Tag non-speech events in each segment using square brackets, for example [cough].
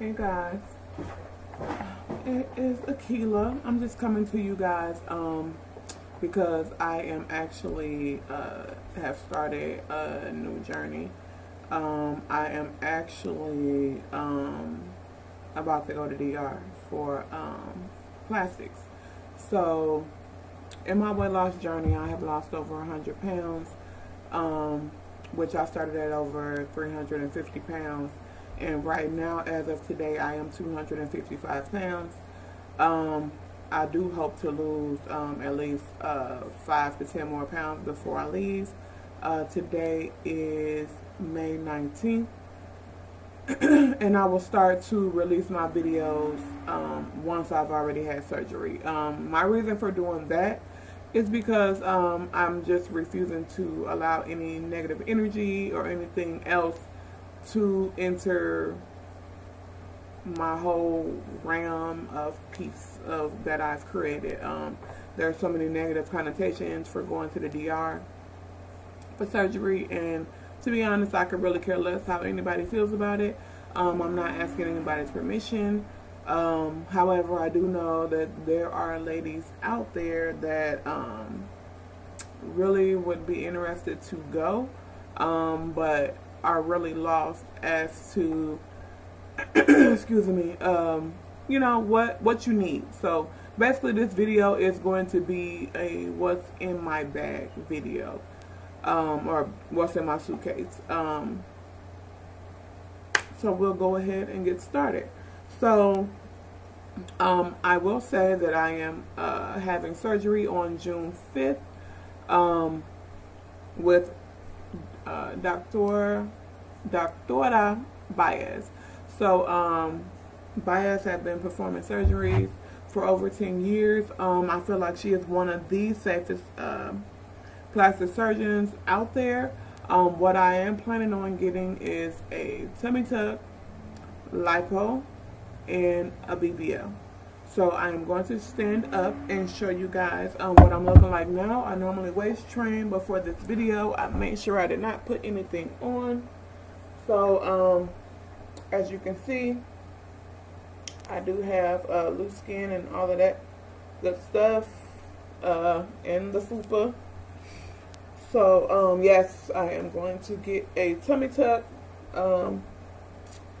Hey guys, it is Akilah. I'm just coming to you guys um, because I am actually uh, have started a new journey. Um, I am actually um, about to go to DR for um, plastics. So in my weight loss journey, I have lost over 100 pounds, um, which I started at over 350 pounds and right now as of today I am 255 pounds. Um, I do hope to lose um, at least uh, 5 to 10 more pounds before I leave. Uh, today is May 19th [clears throat] and I will start to release my videos um, once I've already had surgery. Um, my reason for doing that is because um, I'm just refusing to allow any negative energy or anything else to enter my whole realm of peace of that I've created. Um, there are so many negative connotations for going to the DR for surgery, and to be honest, I could really care less how anybody feels about it. Um, I'm not asking anybody's permission. Um, however, I do know that there are ladies out there that um, really would be interested to go, um, but are really lost as to [clears throat] excuse me um, you know what what you need. So basically this video is going to be a what's in my bag video um, or what's in my suitcase. Um, so we'll go ahead and get started. So um, I will say that I am uh, having surgery on June 5th um, with uh, Dr. Doctora Baez. So um, Baez has been performing surgeries for over 10 years. Um, I feel like she is one of the safest uh, plastic surgeons out there. Um, what I am planning on getting is a tummy tuck, lipo, and a BBL. So I am going to stand up and show you guys um, what I'm looking like now. I normally waist train, but for this video, I made sure I did not put anything on. So um, as you can see, I do have uh, loose skin and all of that good stuff uh, in the fupa. So um, yes, I am going to get a tummy tuck. Um,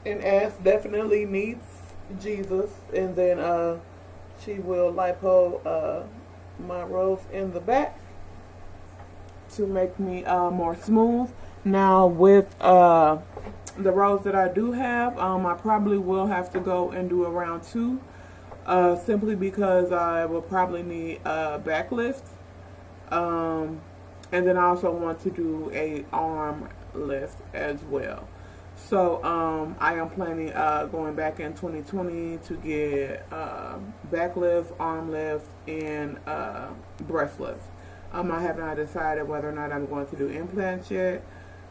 and ass definitely needs Jesus, and then uh, she will lipo uh, my rows in the back to make me uh, more smooth. Now with uh, the rows that I do have, um, I probably will have to go and do a round two, uh, simply because I will probably need a back lift. Um, and then I also want to do a arm lift as well. So um, I am planning uh, going back in 2020 to get uh, back lift, arm lift, and uh, breast lift. Um, I have not decided whether or not I'm going to do implants yet.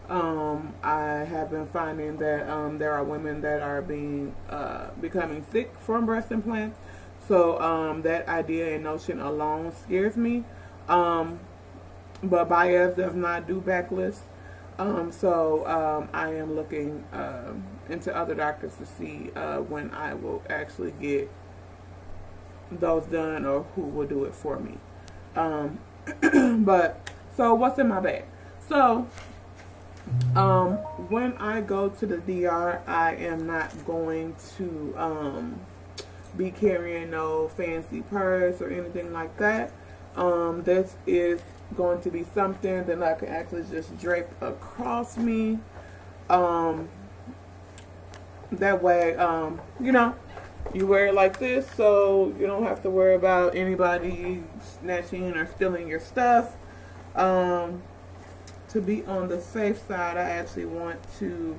Um, I have been finding that um, there are women that are being uh, becoming sick from breast implants. So um, that idea and notion alone scares me. But Baez does not do back lifts. Um, so um, I am looking uh, into other doctors to see uh, when I will actually get those done or who will do it for me. Um, [clears throat] but so what's in my bag? So um, when I go to the DR, I am not going to um, be carrying no fancy purse or anything like that. Um, this is going to be something that I can actually just drape across me. Um, that way, um, you know, you wear it like this so you don't have to worry about anybody snatching or stealing your stuff. Um, to be on the safe side, I actually want to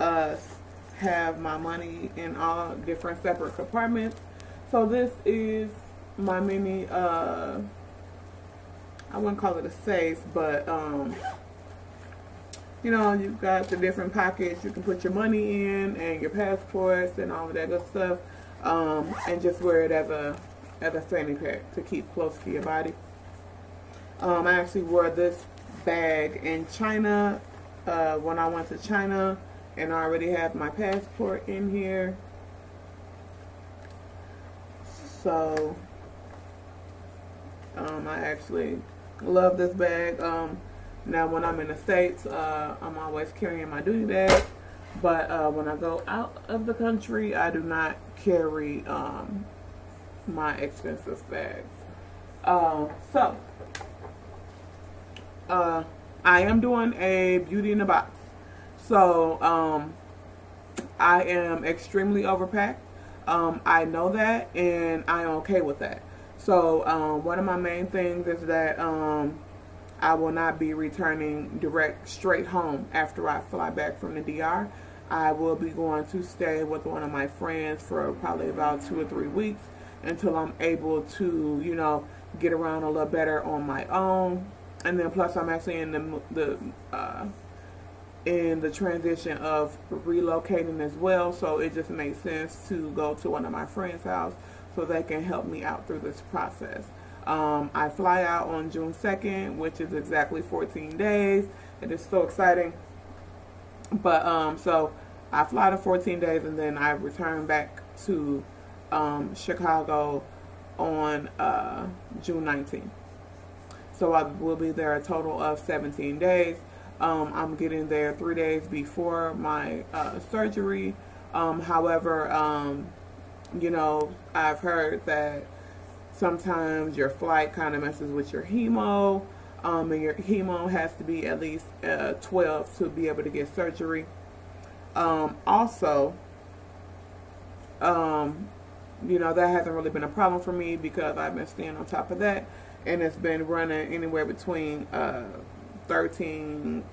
uh, have my money in all different separate compartments. So this is my mini uh, I wouldn't call it a safe, but um, you know, you've got the different pockets you can put your money in and your passports and all of that good stuff, um, and just wear it as a as a fanny pack to keep close to your body. Um, I actually wore this bag in China uh, when I went to China, and I already have my passport in here. So um, I actually love this bag. Um, now when I'm in the States, uh, I'm always carrying my Dooney bag. But uh, when I go out of the country, I do not carry um, my expensive bags. Uh, so, uh, I am doing a beauty in a box. So, um, I am extremely overpacked. Um, I know that and I am okay with that. So, um, one of my main things is that um, I will not be returning direct straight home after I fly back from the DR. I will be going to stay with one of my friends for probably about two or three weeks until I'm able to, you know, get around a little better on my own. And then plus I'm actually in the, the uh, in the transition of relocating as well. So it just makes sense to go to one of my friends' house so they can help me out through this process. Um, I fly out on June 2nd, which is exactly 14 days. It is so exciting. But, um, so I fly to 14 days and then I return back to um, Chicago on uh, June 19th. So I will be there a total of 17 days. Um, I'm getting there three days before my uh, surgery. Um, however, um, you know, I've heard that sometimes your flight kind of messes with your hemo. Um, and your hemo has to be at least uh, 12 to be able to get surgery. Um, also, um, you know, that hasn't really been a problem for me because I've been staying on top of that. And it's been running anywhere between uh, 13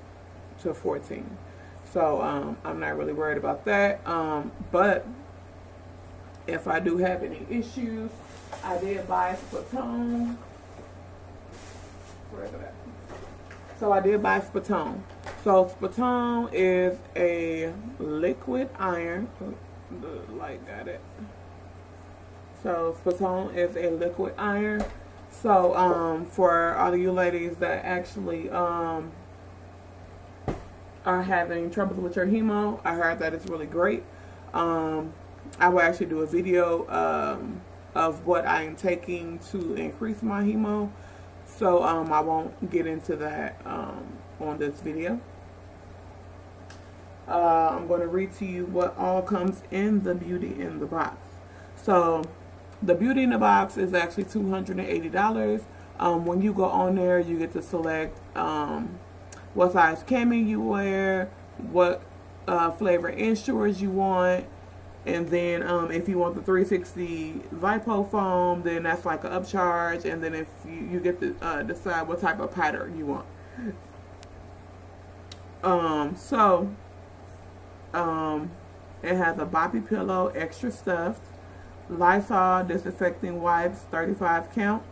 to 14. So um, I'm not really worried about that. Um, but if I do have any issues, I did buy Spatone. So I did buy Spatone. So Spatone is a liquid iron. The light got it. So Spatone is a liquid iron. So um, for all of you ladies that actually um, are having troubles with your hemo, I heard that it's really great. Um, I will actually do a video um, of what I am taking to increase my hemo. So um, I won't get into that um, on this video. Uh, I'm going to read to you what all comes in the Beauty in the Box. So the Beauty in the Box is actually $280. Um, when you go on there, you get to select um, what size cami you wear, what uh, flavor Ensures you want, and then um, if you want the 360 Lipo foam, then that's like an upcharge. And then if you, you get to uh, decide what type of pattern you want. Um, so, um, it has a boppy pillow, extra stuffed, Lysol disinfecting wipes, 35 count,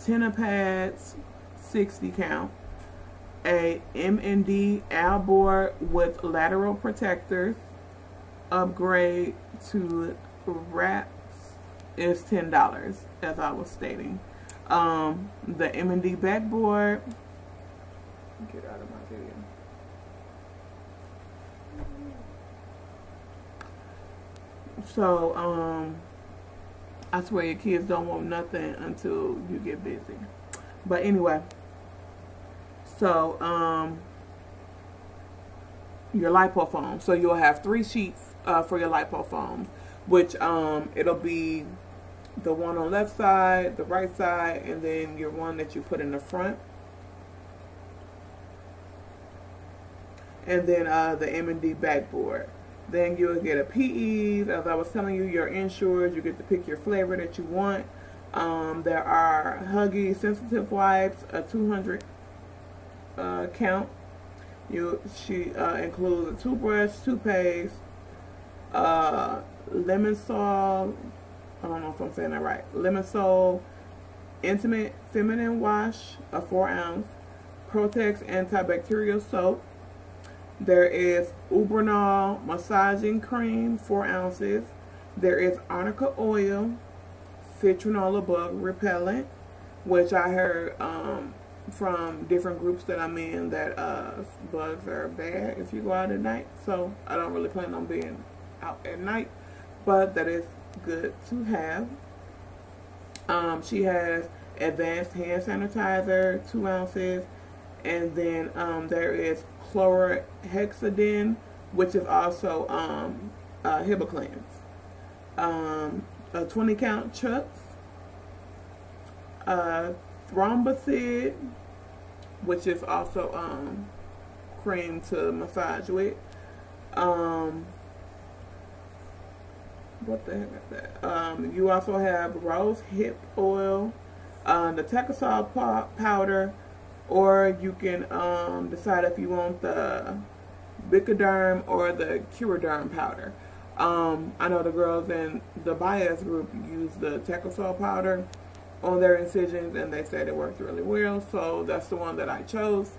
Tena pads, 60 count, a M&D board with lateral protectors, upgrade to wraps is ten dollars, as I was stating. Um, the M and D backboard. Get out of my video. So, um, I swear your kids don't want nothing until you get busy. But anyway, so um, your lipofoam. So you'll have three sheets uh, for your lipofoams, which um, it'll be the one on left side, the right side, and then your one that you put in the front. And then uh, the M&D backboard. Then you'll get a PEs. As I was telling you, your Ensures. You get to pick your flavor that you want. Um, there are Huggy sensitive wipes, a 200 uh, count. You she uh, includes a toothbrush, toothpaste, uh, Lemisol, I don't know if I'm saying that right, lemon Lemisol Intimate Feminine Wash, a 4 ounce, Protex Antibacterial Soap. There is Ubranol Massaging Cream, 4 ounces. There is Arnica Oil, Citronella Bug Repellent, which I heard um, from different groups that I'm in that uh, bugs are bad if you go out at night. So I don't really plan on being out at night, but that is good to have. Um, she has advanced hand sanitizer, two ounces, and then um, there is chlorhexidine, which is also um, uh. Um, a 20 count chucks, Thrombocid, which is also um, cream to massage with. Um, what the heck is that? Um, you also have rose hip oil, uh, the Tecosol powder, or you can um, decide if you want the Bicoderm or the Curaderm powder. Um, I know the girls in the Baez group use the Tecosol powder on their incisions and they said it worked really well, so that's the one that I chose.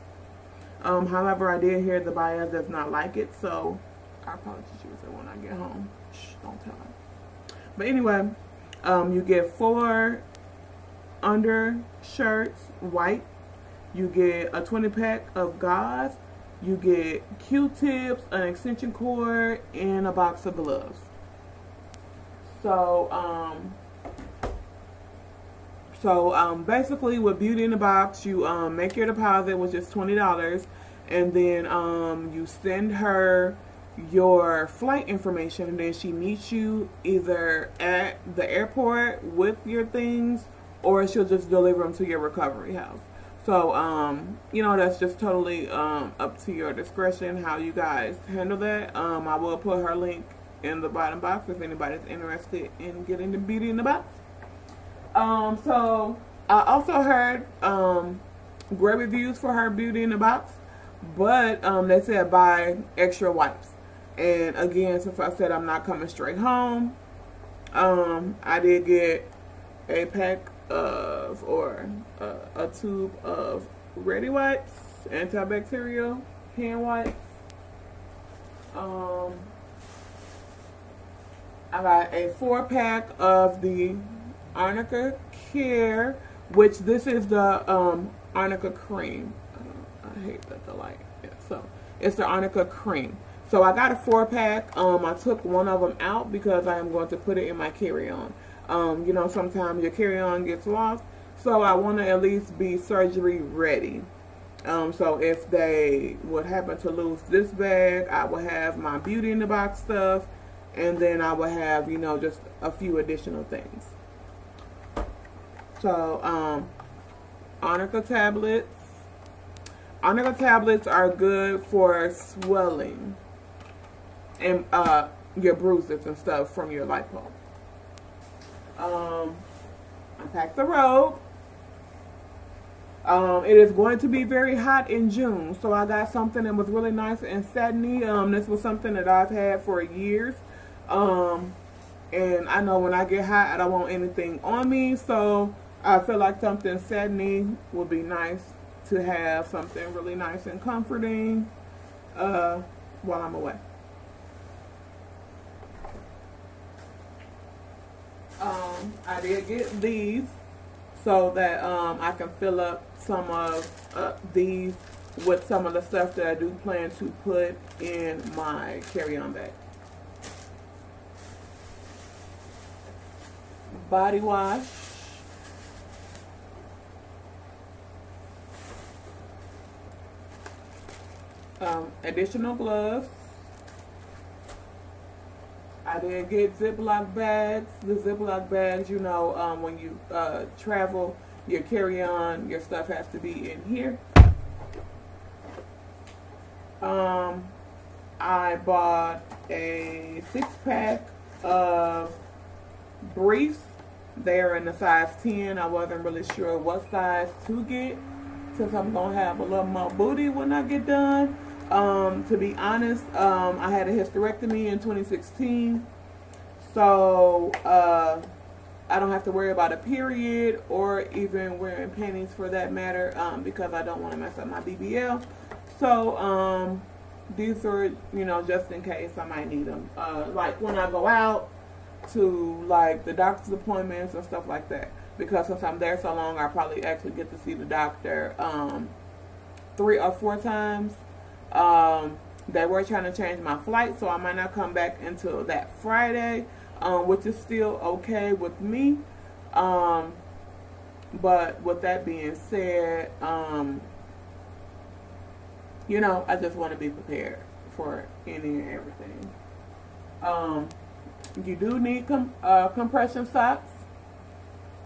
Um, however, I did hear the Baez does not like it, so I'll probably use it when I get home. Don't tell them. But anyway, um, you get four undershirts, white. You get a 20 pack of gauze. You get Q-tips, an extension cord, and a box of gloves. So, um, so um, basically with Beauty in the Box, you um, make your deposit, which is $20, and then um, you send her your flight information and then she meets you either at the airport with your things or she'll just deliver them to your recovery house. So, um, you know, that's just totally um, up to your discretion how you guys handle that. Um, I will put her link in the bottom box if anybody's interested in getting the beauty in the box. Um, so, I also heard um, great reviews for her beauty in the box, but um, they said buy extra wipes. And again, since I said I'm not coming straight home, um, I did get a pack of, or uh, a tube of Ready Wipes, antibacterial hand wipes. Um, I got a four pack of the Arnica Care, which this is the um, Arnica Cream. I hate that the light. Yeah, so it's the Arnica Cream. So I got a four pack. Um, I took one of them out because I am going to put it in my carry-on. Um, you know, sometimes your carry-on gets lost. So I want to at least be surgery ready. Um, so if they would happen to lose this bag, I will have my beauty in the box stuff. And then I will have, you know, just a few additional things. So, um, Arnica tablets. Arnica tablets are good for swelling and uh, your bruises and stuff from your lipo. Um, unpack the robe. Um, it is going to be very hot in June, so I got something that was really nice and satiny. Um, this was something that I've had for years. Um, and I know when I get hot, I don't want anything on me, so I feel like something satiny would be nice to have something really nice and comforting uh, while I'm away. Um, I did get these so that um, I can fill up some of uh, these with some of the stuff that I do plan to put in my carry-on bag. Body wash. Um, additional gloves. I did get Ziploc bags. The Ziploc bags, you know, um, when you uh, travel, your carry-on, your stuff has to be in here. Um, I bought a six-pack of briefs. They're in the size 10. I wasn't really sure what size to get since I'm going to have a little more booty when I get done. Um, to be honest, um, I had a hysterectomy in 2016. So, uh, I don't have to worry about a period or even wearing panties for that matter um, because I don't want to mess up my BBL. So, um, these are, you know, just in case I might need them. Uh, like when I go out to like the doctor's appointments and stuff like that. Because since I'm there so long, I probably actually get to see the doctor um, three or four times. Um, they were trying to change my flight, so I might not come back until that Friday, um, which is still okay with me. Um, but with that being said, um, you know, I just want to be prepared for any and everything. Um, you do need com uh, compression socks.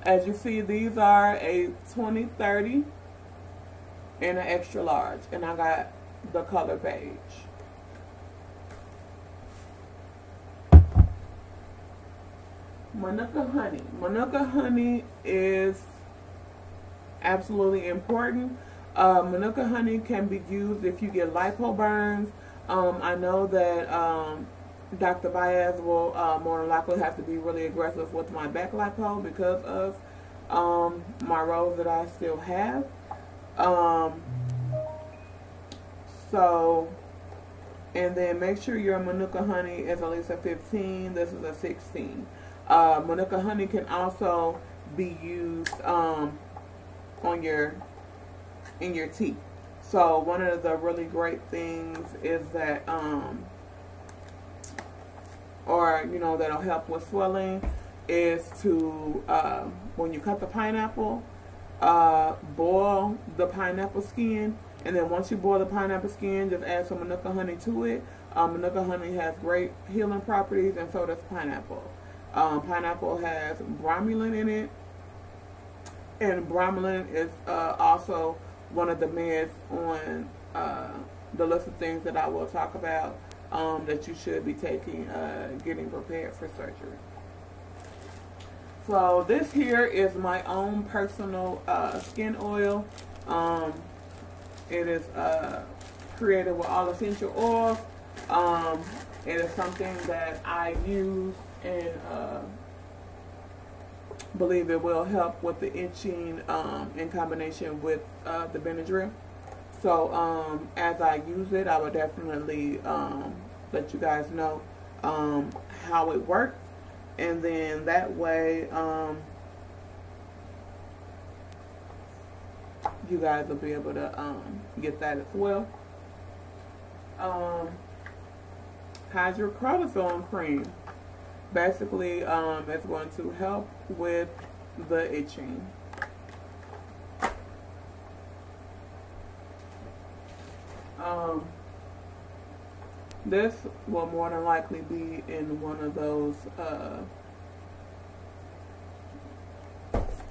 As you see, these are a 2030 and an extra large. And I got the color beige. Manuka honey. Manuka honey is absolutely important. Uh, Manuka honey can be used if you get lipo burns. Um, I know that um, Dr. Baez will uh, more than likely have to be really aggressive with my back lipo because of um, my rows that I still have. Um, so, and then make sure your Manuka honey is at least a 15. This is a 16. Uh, Manuka honey can also be used um, on your in your teeth. So one of the really great things is that, um, or you know, that'll help with swelling, is to uh, when you cut the pineapple, uh, boil the pineapple skin, and then once you boil the pineapple skin, just add some manuka honey to it. Um, manuka honey has great healing properties, and so does pineapple. Um, pineapple has bromelain in it, and bromelain is uh, also one of the meds on uh, the list of things that I will talk about um, that you should be taking, uh, getting prepared for surgery. So this here is my own personal uh, skin oil. Um, it is uh, created with all essential oils. Um, it is something that I use and uh, believe it will help with the itching um, in combination with uh, the Benadryl. So um, as I use it, I will definitely um, let you guys know um, how it works. And then that way, you guys will be able to um, get that as well. Um, hydrocortisone cream basically um, it's going to help with the itching. Um, this will more than likely be in one of those, uh,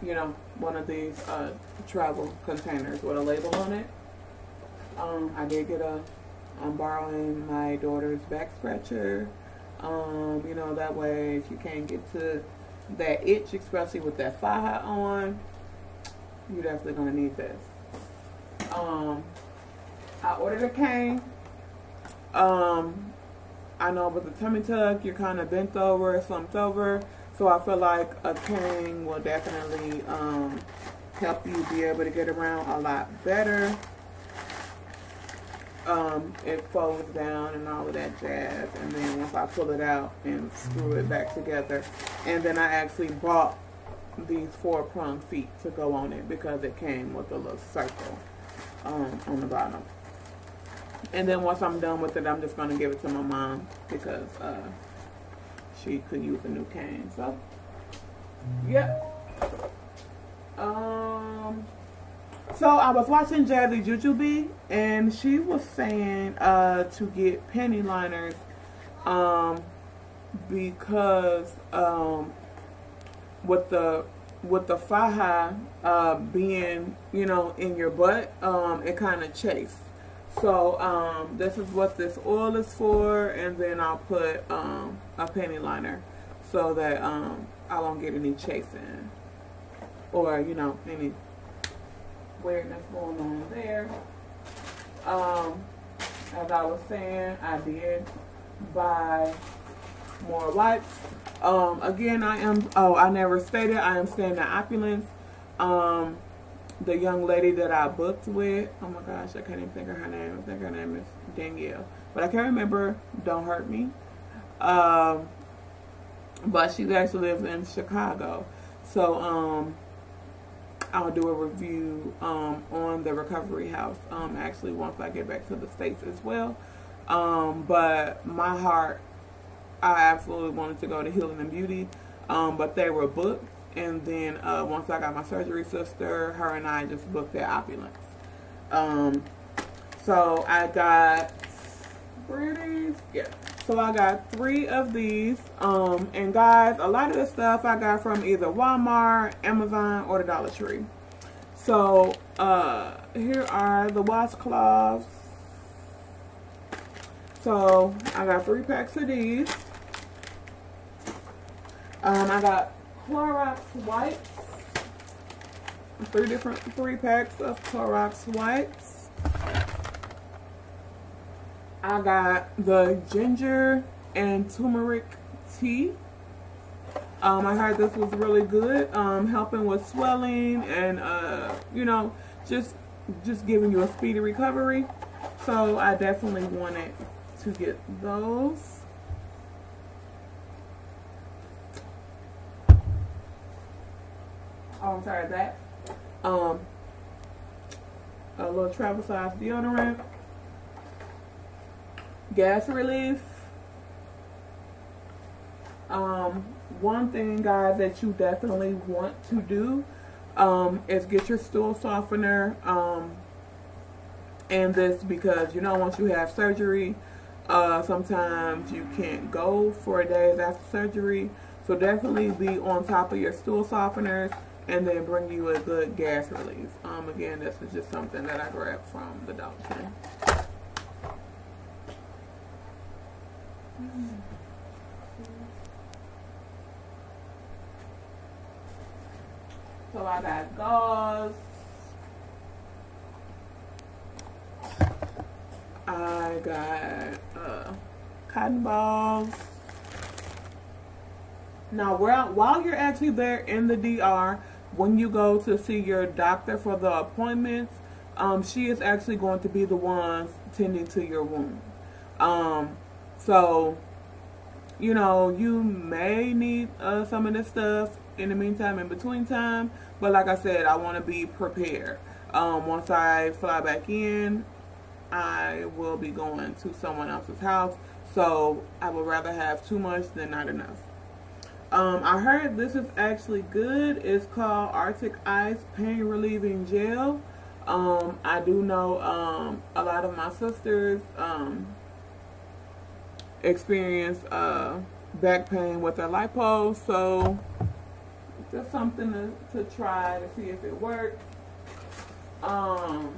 you know, one of these uh, travel containers with a label on it. Um, I did get a, I'm borrowing my daughter's back scratcher um, you know, that way if you can't get to that itch, especially with that faja on, you're definitely going to need this. Um, I ordered a cane. Um, I know with the tummy tuck, you're kind of bent over, slumped over. So I feel like a cane will definitely um, help you be able to get around a lot better um, it folds down and all of that jazz. And then once I pull it out and screw it back together, and then I actually bought these four prong feet to go on it because it came with a little circle um, on the bottom. And then once I'm done with it, I'm just going to give it to my mom because uh, she could use a new cane. So, yeah. Um, so I was watching Jazzy Jujubee, and she was saying uh, to get panty liners um, because um, with the with the faja uh, being you know in your butt, um, it kind of chase. So um, this is what this oil is for, and then I'll put um, a panty liner so that um, I won't get any chasing or you know any weirdness going on there. Um, as I was saying, I did buy more wipes. Um, again, I am, oh, I never stated, I am staying at Opulence. The young lady that I booked with, oh my gosh, I can't even think of her name. I think her name is Danielle. But I can't remember, don't hurt me. Um, but she actually lives in Chicago. So, um, I'll do a review um, on the recovery house um, actually once I get back to the States as well. Um, but my heart, I absolutely wanted to go to Healing and Beauty, um, but they were booked And then uh, once I got my surgery sister, her and I just booked at Opulence. Um, so I got. Yeah. So I got three of these. Um, and guys, a lot of the stuff I got from either Walmart, Amazon, or the Dollar Tree. So uh, here are the washcloths. So I got three packs of these. Um, I got Clorox wipes. Three different, three packs of Clorox wipes. I got the ginger and turmeric tea. Um, I heard this was really good, um, helping with swelling and, uh, you know, just just giving you a speedy recovery. So I definitely wanted to get those. Oh, I'm sorry, that. Um, a little travel size deodorant. Gas relief. Um, one thing, guys, that you definitely want to do um, is get your stool softener. Um, and this because, you know, once you have surgery, uh, sometimes you can't go for days after surgery. So definitely be on top of your stool softeners and then bring you a good gas release. Um, again, this is just something that I grabbed from the doctor. So I got gauze. I got uh, cotton balls. Now, while you're actually there in the DR, when you go to see your doctor for the appointments, um, she is actually going to be the ones tending to your wound. Um, so, you know, you may need uh, some of this stuff in the meantime, in between time. But like I said, I want to be prepared. Um, once I fly back in, I will be going to someone else's house. So I would rather have too much than not enough. Um, I heard this is actually good. It's called Arctic Ice Pain Relieving Gel. Um, I do know um, a lot of my sisters um, experience uh, back pain with their lipo, so just something to, to try to see if it works. Um,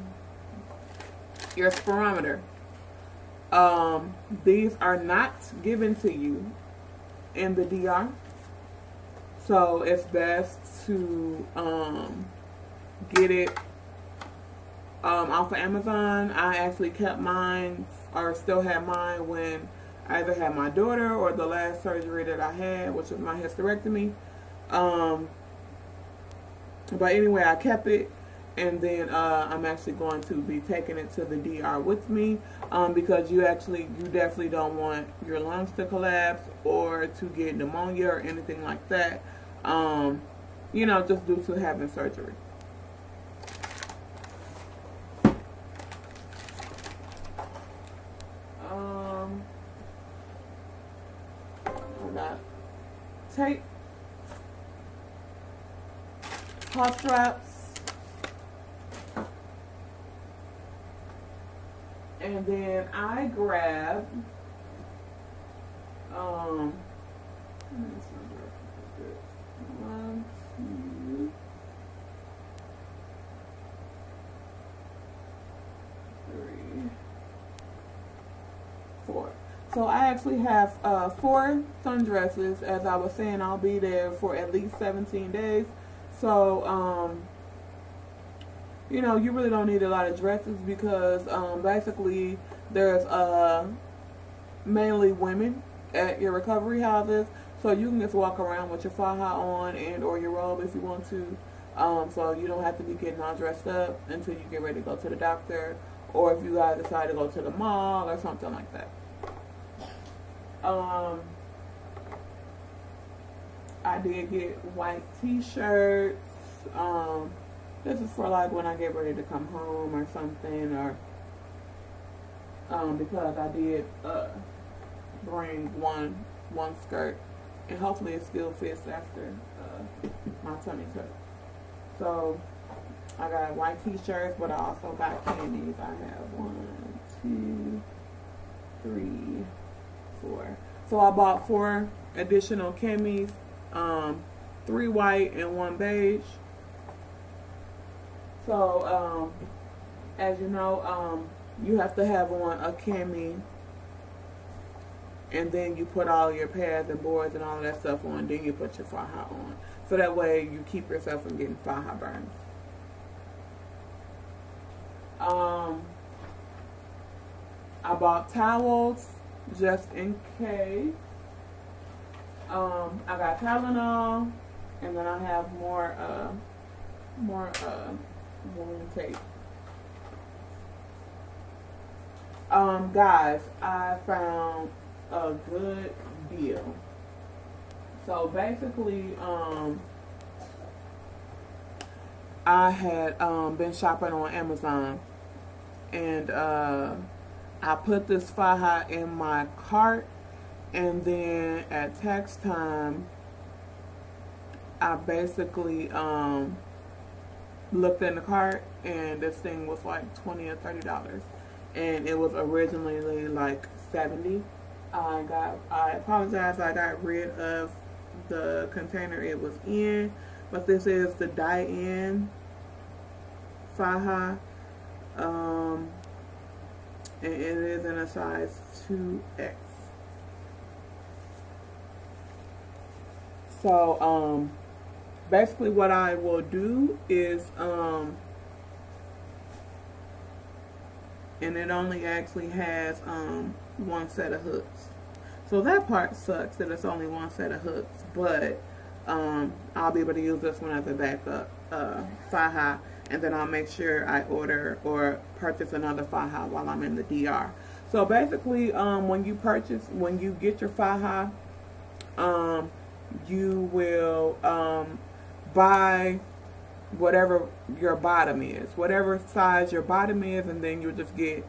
your spirometer. Um, these are not given to you in the DR. So it's best to um, get it um, off of Amazon. I actually kept mine or still have mine when I either had my daughter or the last surgery that I had, which was my hysterectomy. Um, but anyway, I kept it and then uh, I'm actually going to be taking it to the DR with me um, because you actually you definitely don't want your lungs to collapse or to get pneumonia or anything like that um, you know, just due to having surgery. Um, tape, hot straps, and then I grab um, one, two, three, four. So I actually have uh, four sundresses. As I was saying, I'll be there for at least 17 days. So, um, you know, you really don't need a lot of dresses because um, basically there's uh, mainly women at your recovery houses. So you can just walk around with your faja on and or your robe if you want to. Um, so you don't have to be getting all dressed up until you get ready to go to the doctor or if you guys decide to go to the mall or something like that. Um, I did get white t-shirts. Um, this is for like when I get ready to come home or something or um, because I did uh, bring one one skirt and hopefully it still fits after uh, my tummy tuck. So I got white t-shirts, but I also got candies. I have one, two, three, four. So I bought four additional camis, um, three white and one beige. So, um, as you know, um, you have to have on a cami and then you put all your pads and boards and all that stuff on, then you put your faja on. So that way you keep yourself from getting faja burns. Um, I bought towels just in case. Um, I got Tylenol, and then I have more, uh, more, uh, wound tape. Um, guys, I found a good deal. So basically, um, I had um, been shopping on Amazon, and uh, I put this faja in my cart, and then at tax time, I basically um, looked in the cart, and this thing was like twenty or thirty dollars, and it was originally like seventy. I got, I apologize, I got rid of the container it was in, but this is the Diane Faja, um, and it is in a size 2X. So, um, basically what I will do is, um, and it only actually has, um, one set of hooks. So that part sucks that it's only one set of hooks, but um, I'll be able to use this one as a backup uh, faja, and then I'll make sure I order or purchase another faja while I'm in the DR. So basically, um, when you purchase, when you get your faja, um, you will um, buy whatever your bottom is, whatever size your bottom is, and then you'll just get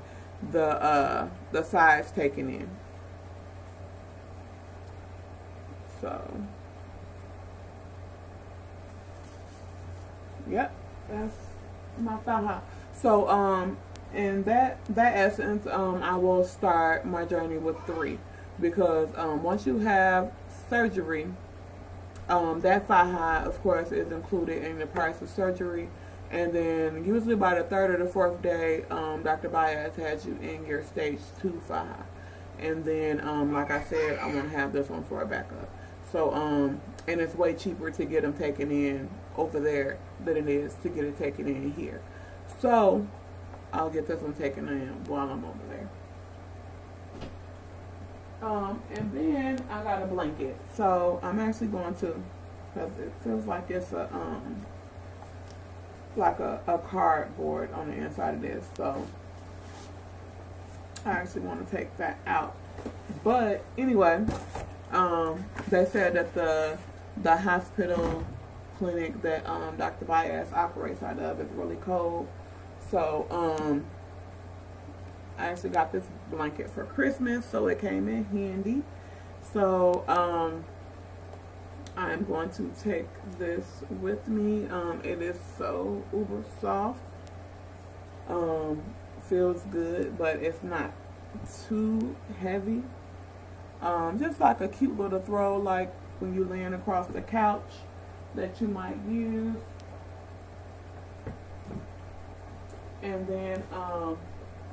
the uh, the size taken in. So, yep, that's my faja. So, um, in that that essence, um, I will start my journey with three because um, once you have surgery, um, that faja, of course, is included in the price of surgery. And then usually by the third or the fourth day, um, Dr. Baez has you in your stage two faja. And then, um, like I said, I'm going to have this one for a backup. So, um, and it's way cheaper to get them taken in over there than it is to get it taken in here. So, I'll get this one taken in while I'm over there. Um, and then I got a blanket. So, I'm actually going to, because it feels like it's a, um, like a, a cardboard on the inside of this. So, I actually want to take that out. But, anyway, um, they said that the the hospital clinic that um, Dr. Baez operates out of is really cold. So um, I actually got this blanket for Christmas, so it came in handy. So um, I'm going to take this with me. Um, it is so uber soft. Um, feels good, but it's not too heavy. Um, just like a cute little throw, like when you're laying across the couch that you might use. And then, um,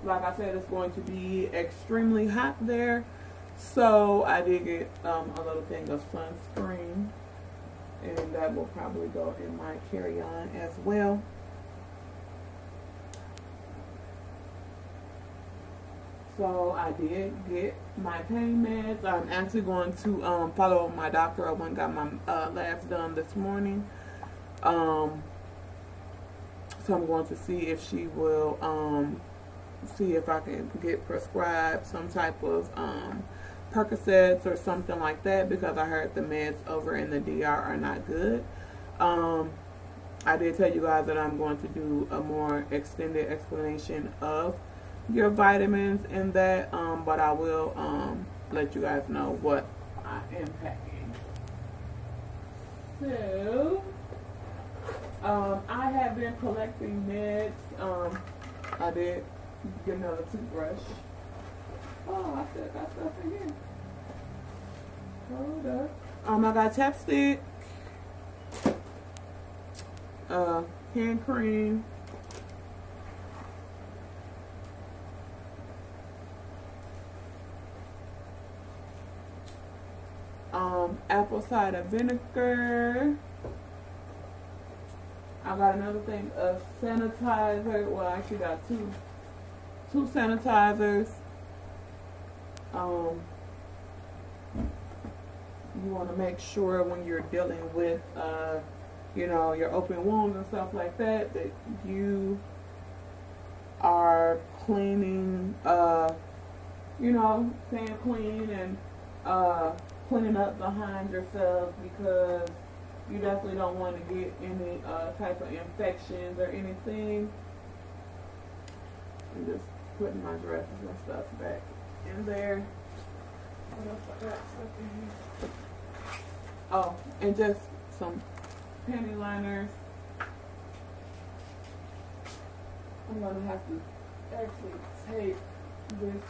like I said, it's going to be extremely hot there. So I did get um, a little thing of sunscreen. And that will probably go in my carry-on as well. So I did get my pain meds. I'm actually going to um, follow my doctor. I went and got my uh, labs done this morning. Um, so I'm going to see if she will um, see if I can get prescribed some type of um, Percocets or something like that because I heard the meds over in the DR are not good. Um, I did tell you guys that I'm going to do a more extended explanation of your vitamins in that, um, but I will um, let you guys know what I am packing. So, um, I have been collecting meds. Um, I did get another toothbrush. Oh, I still got stuff in here. Hold up. Um, I got chapstick, uh, hand cream, um, apple cider vinegar. I got another thing of sanitizer. Well, I actually got two, two sanitizers. Um, you want to make sure when you're dealing with, uh, you know, your open wounds and stuff like that, that you are cleaning, uh, you know, staying clean and uh, cleaning up behind yourself because you definitely don't want to get any uh, type of infections or anything. I'm just putting my dresses and stuff back in there. What else I got stuff in? Oh, and just some panty liners. I'm gonna have to actually take this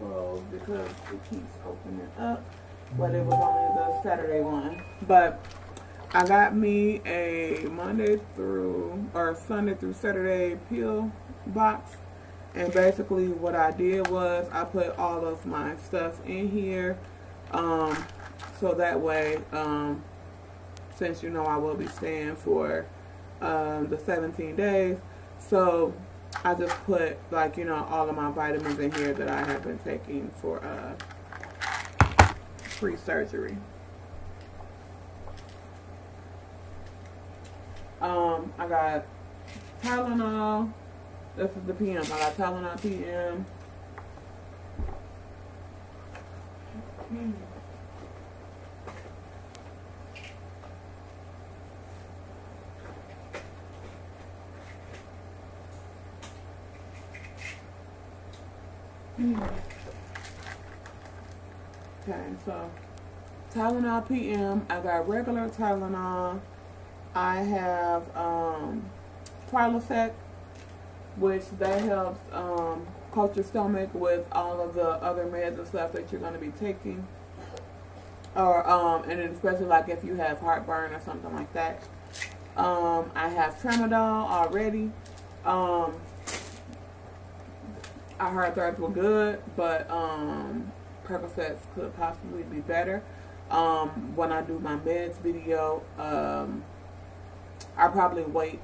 roll because it keeps opening up. But it was only the Saturday one. But I got me a Monday through or Sunday through Saturday peel box. And basically what I did was I put all of my stuff in here. Um, so that way, um, since you know I will be staying for um, the 17 days. So I just put like, you know, all of my vitamins in here that I have been taking for uh, pre-surgery. Um, I got Tylenol. This is the PM. I got Tylenol PM. Mm. Okay, so Tylenol PM. I got regular Tylenol. I have um, Prilosec, which that helps um, coat your stomach with all of the other meds and stuff that you're going to be taking. Or um, and especially like if you have heartburn or something like that. Um, I have Tramadol already. Um, I heard those were good, but um, Percocets could possibly be better. Um, when I do my meds video, um, I'll probably wait.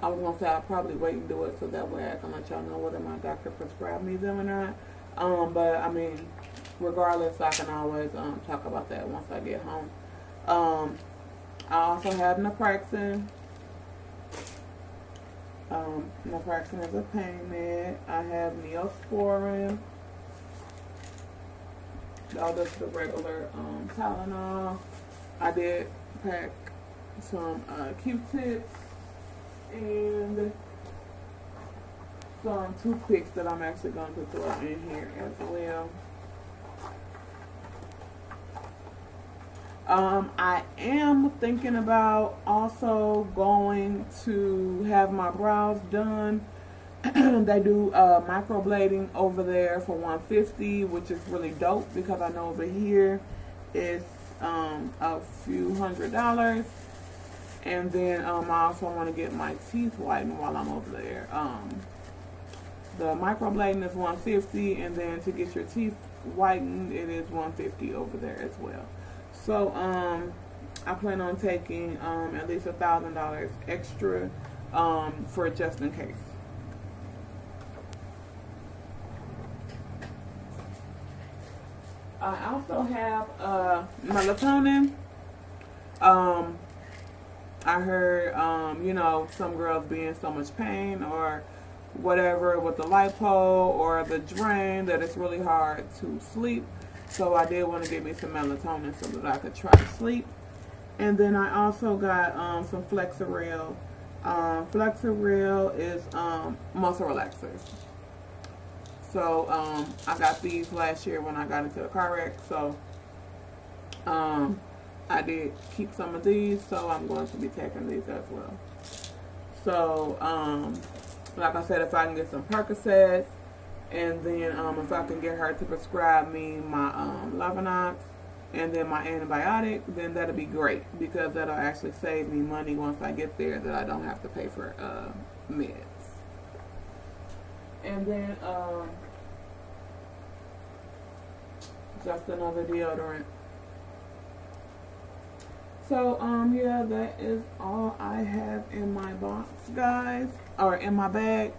I was gonna say I'll probably wait and do it so that way I can let y'all know whether my doctor prescribed me them or not. Um, but I mean, regardless, I can always um, talk about that once I get home. Um, I also have naproxen. Um, naproxen is a pain med. I have neosporin. All that's the regular um, Tylenol. I did pack some uh, Q-tips and some toothpicks that I'm actually going to throw in here as well. Um, I am thinking about also going to have my brows done. [clears throat] they do uh, microblading over there for 150 which is really dope because I know over here it's um, a few hundred dollars. And then um, I also want to get my teeth whitened while I'm over there. Um, the microblading is 150 and then to get your teeth whitened it is 150 over there as well. So, um, I plan on taking um, at least a thousand dollars extra um, for just in case. I also have uh, melatonin. Um, I heard, um, you know, some girls be in so much pain or whatever with the lipo or the drain that it's really hard to sleep. So I did want to get me some melatonin so that I could try to sleep. And then I also got um, some Flexeril. Um, Flexeril is um, muscle relaxers. So um, I got these last year when I got into a car wreck. So um, I did keep some of these, so I'm going to be taking these as well. So um, like I said, if I can get some Percocets, and then um, if I can get her to prescribe me my um, and then my antibiotic, then that'll be great because that'll actually save me money once I get there that I don't have to pay for uh, meds. And then um, just another deodorant. So, um, yeah, that is all I have in my box, guys, or in my bag.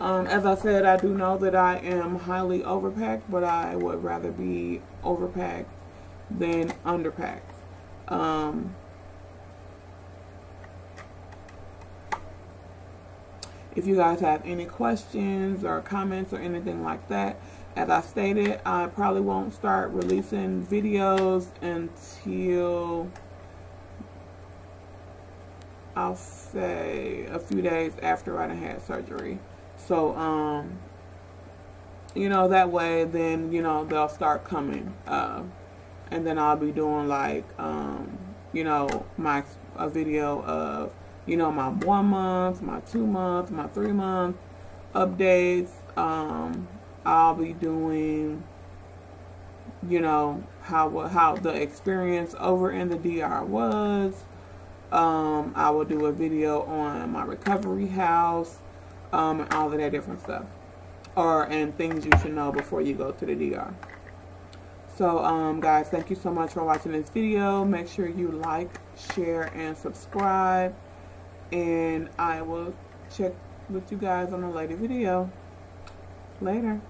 Um, as I said, I do know that I am highly overpacked, but I would rather be overpacked than underpacked. Um, if you guys have any questions or comments or anything like that, as I stated, I probably won't start releasing videos until I'll say a few days after I had surgery. So, um, you know, that way then, you know, they'll start coming. Uh, and then I'll be doing like, um, you know, my, a video of, you know, my one month, my two month, my three month updates. Um, I'll be doing, you know, how, how the experience over in the DR was. Um, I will do a video on my recovery house um, and all of that different stuff. Or, and things you should know before you go to the DR. So, um, guys, thank you so much for watching this video. Make sure you like, share, and subscribe. And I will check with you guys on a later video. Later.